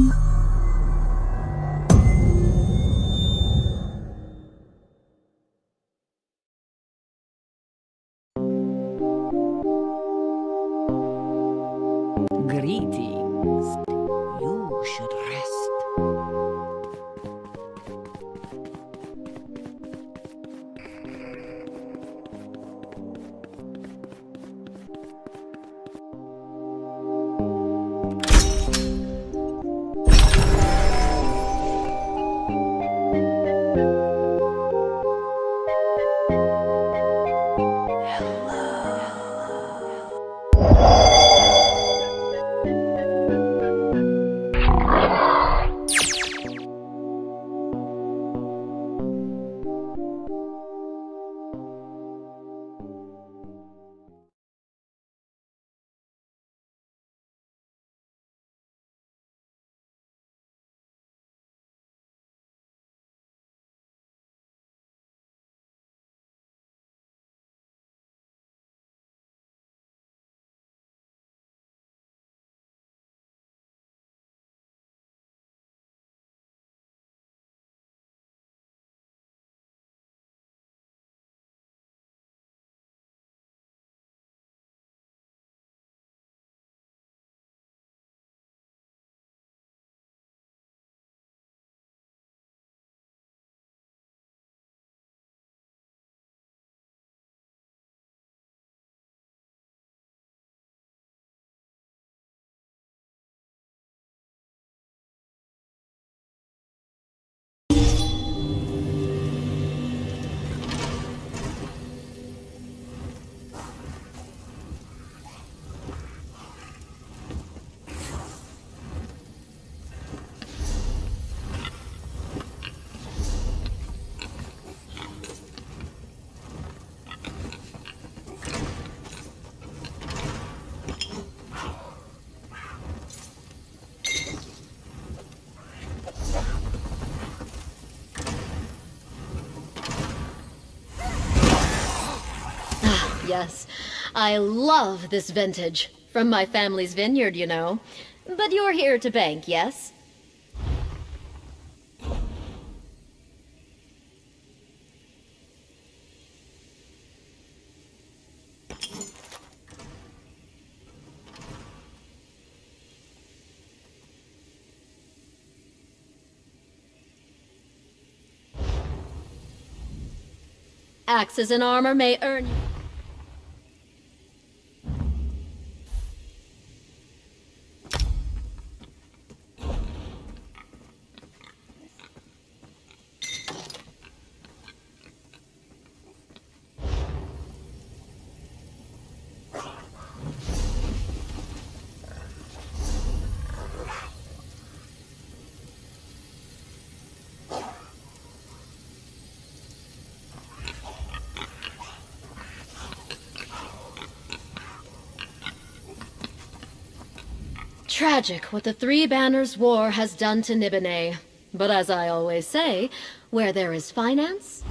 you Yes, I love this vintage. From my family's vineyard, you know. But you're here to bank, yes? Axes and armor may earn you. Tragic what the Three Banners War has done to Nibene. But as I always say, where there is finance,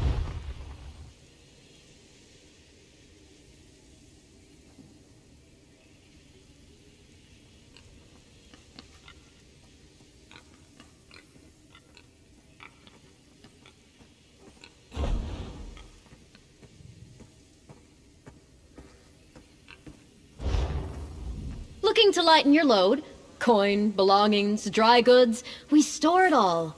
looking to lighten your load, coin, belongings, dry goods, we store it all.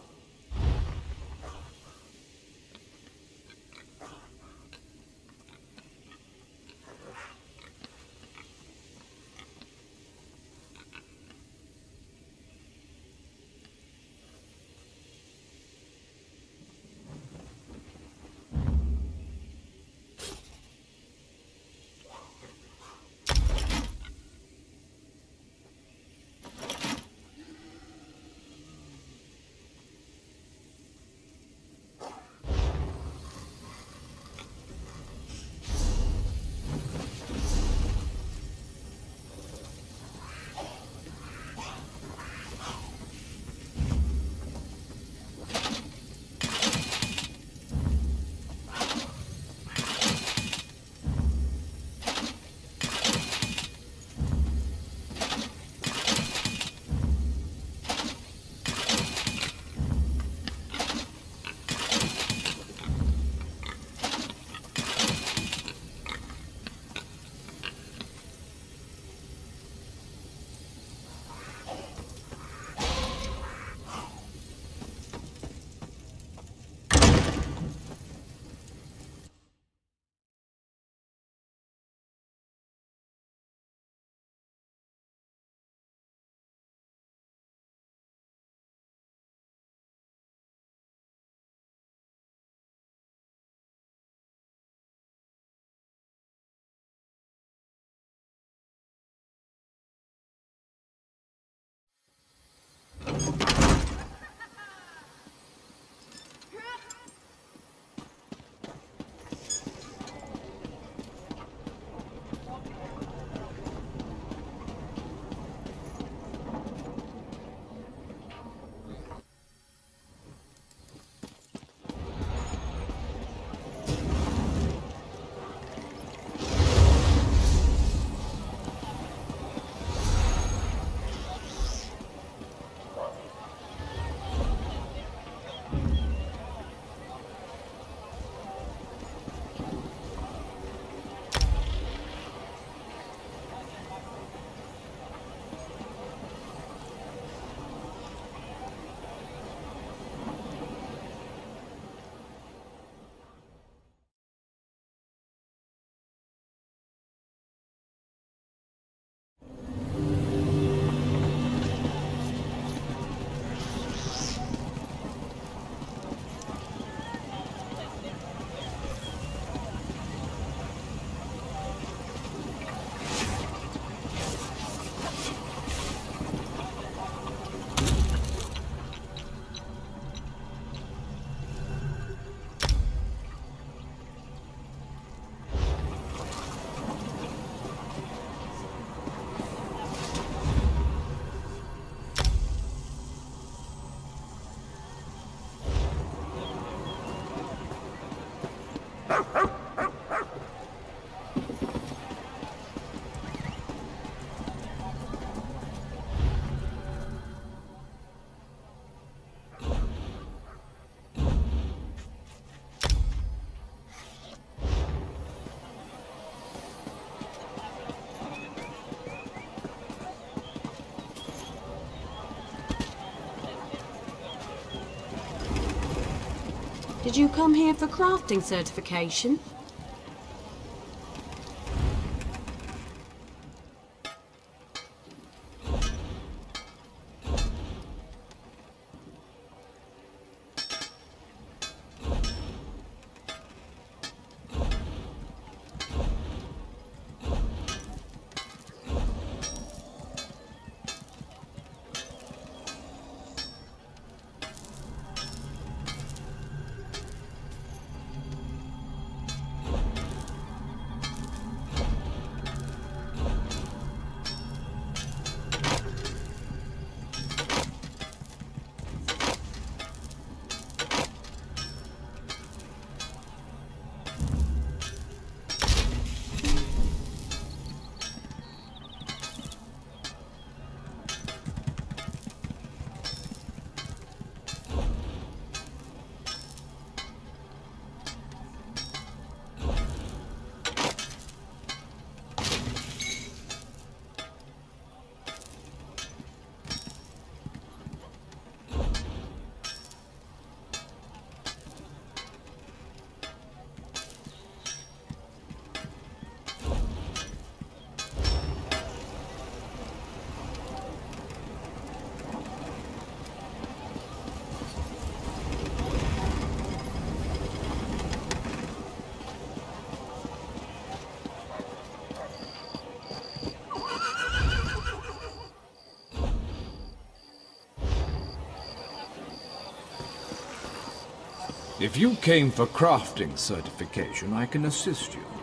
Did you come here for crafting certification? If you came for crafting certification, I can assist you.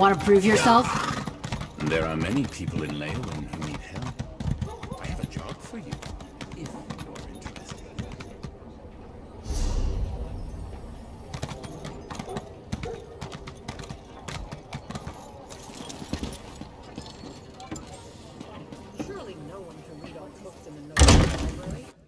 Want to prove yourself? There are many people in Leyawiin who need help. I have a job for you, if you're interested. Surely no one can read our books in the Noble Library.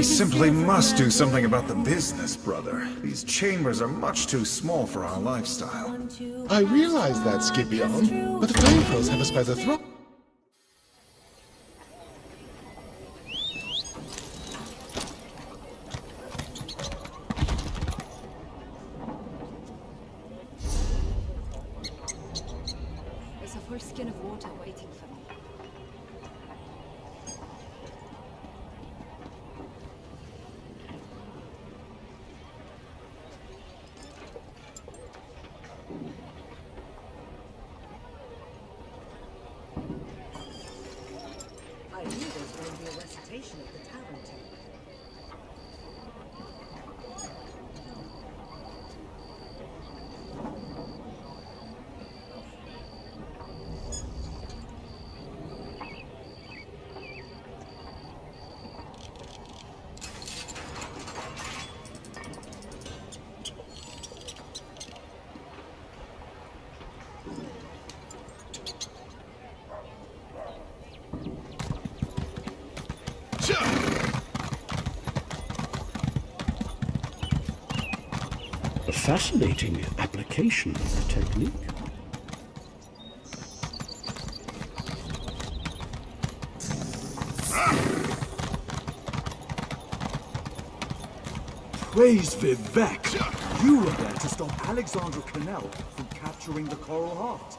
We simply must do something about the business, brother. These chambers are much too small for our lifestyle. I realize that, Scipion, but the Flamethrows have us by the throat. There's a first skin of water waiting for fascinating application of the technique. Praise Vivek! You were there to stop Alexandra Cannell from capturing the Coral Heart.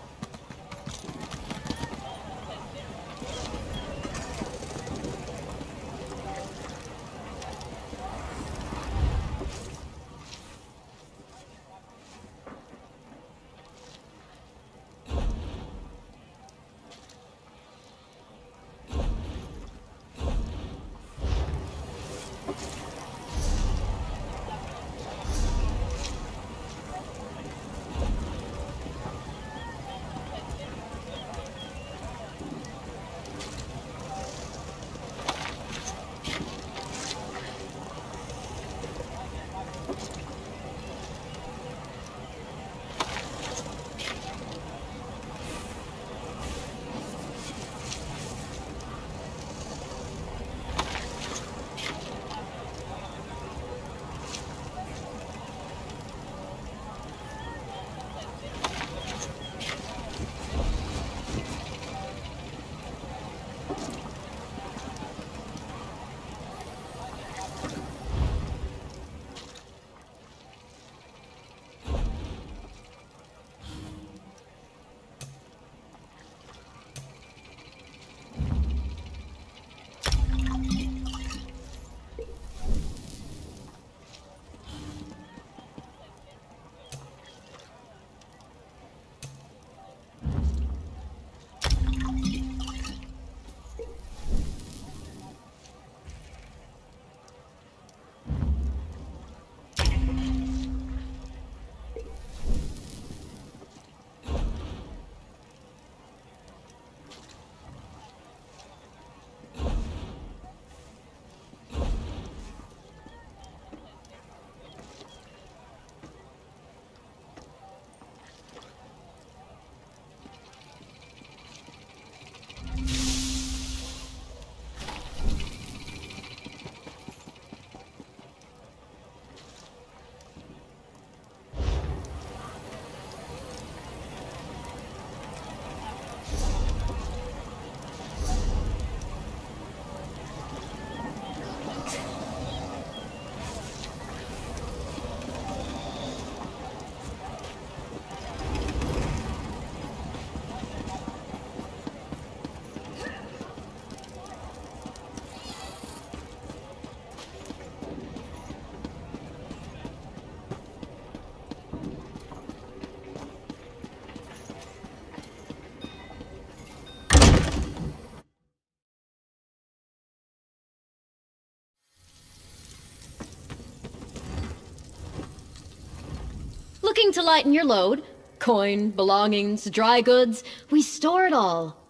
Looking to lighten your load? Coin, belongings, dry goods, we store it all.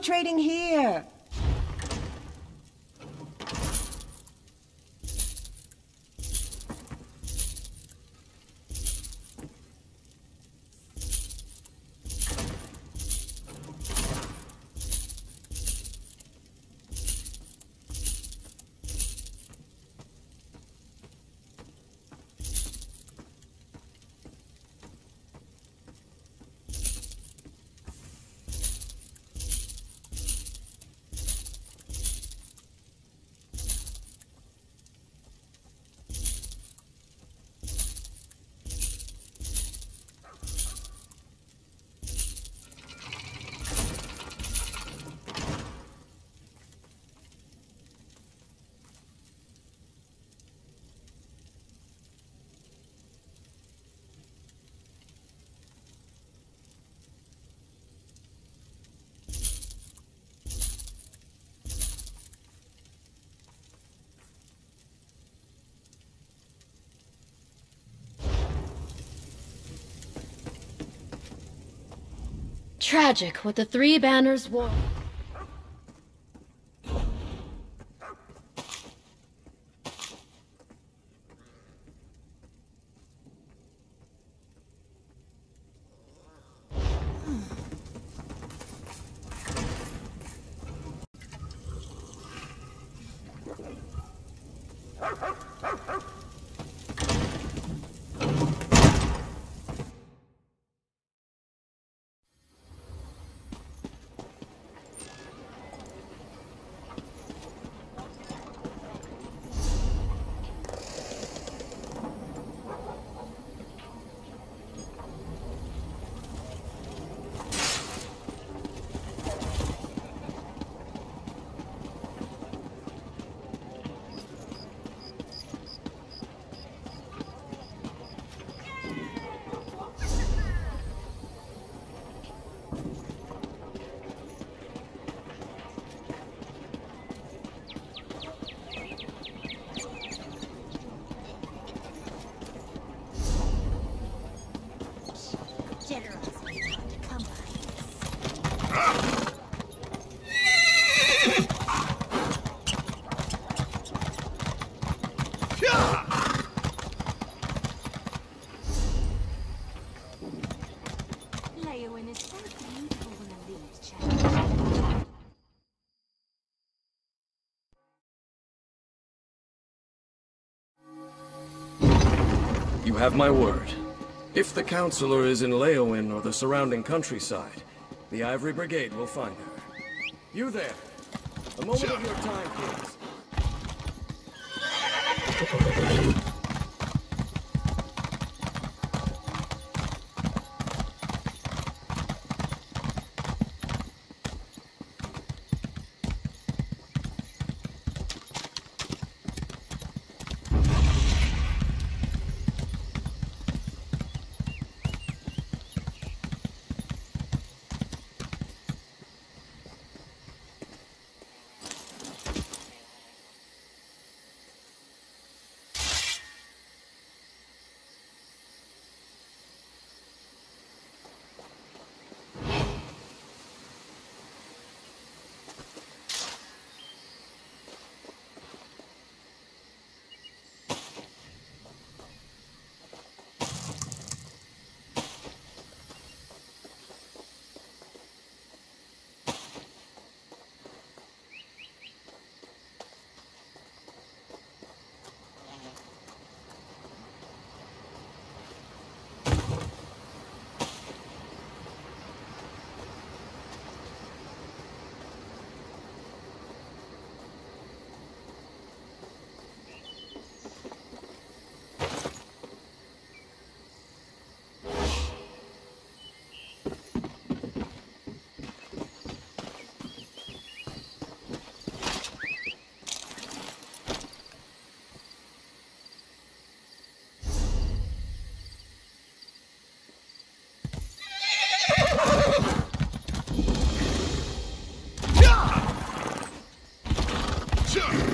Trading here. Tragic what the Three Banners wore. Generosity have my word. If the counselor is in Leyawiin or the surrounding countryside, the Ivory Brigade will find her. You there! A moment of your time, please. Gotcha!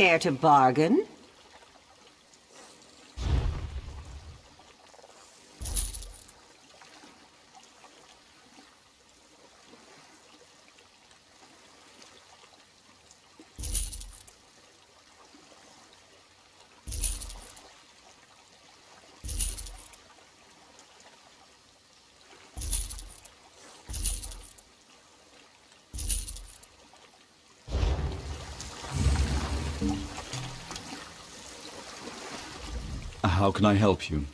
Care to bargain? How can I help you?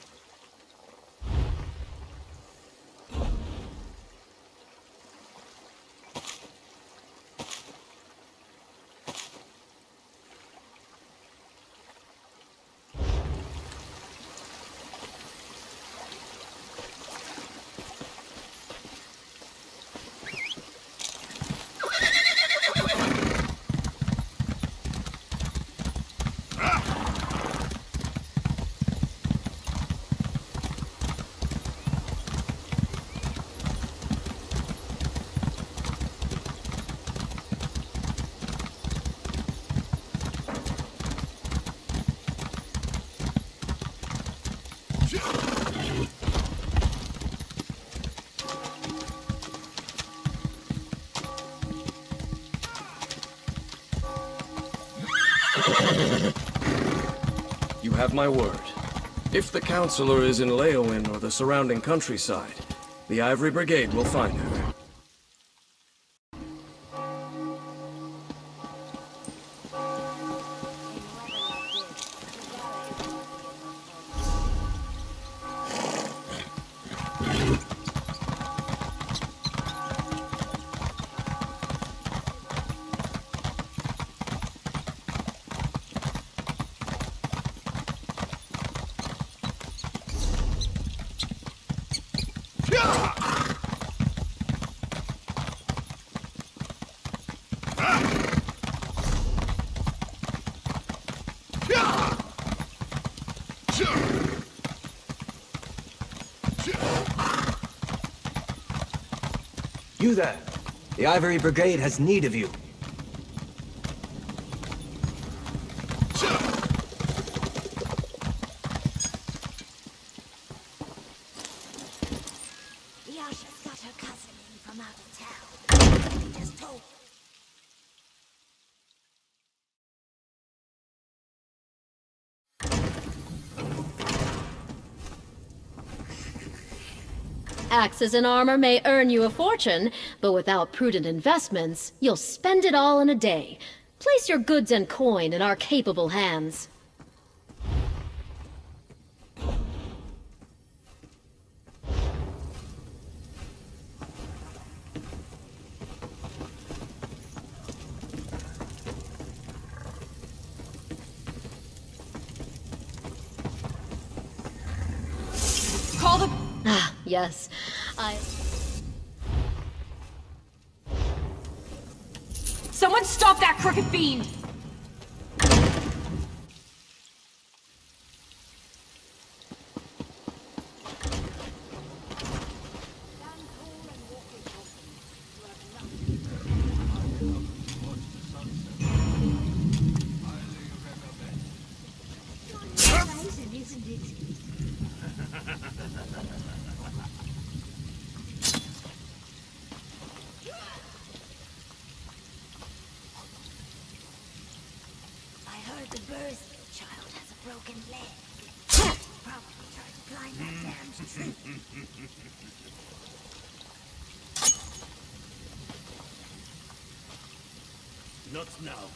My word. If the Counselor is in Leyawiin or the surrounding countryside, the Ivory Brigade will find her. You there! The Ivory Brigade has need of you. Axes and armor may earn you a fortune, but without prudent investments, you'll spend it all in a day. Place your goods and coin in our capable hands. Yes. I... Someone stop that crooked fiend! Now.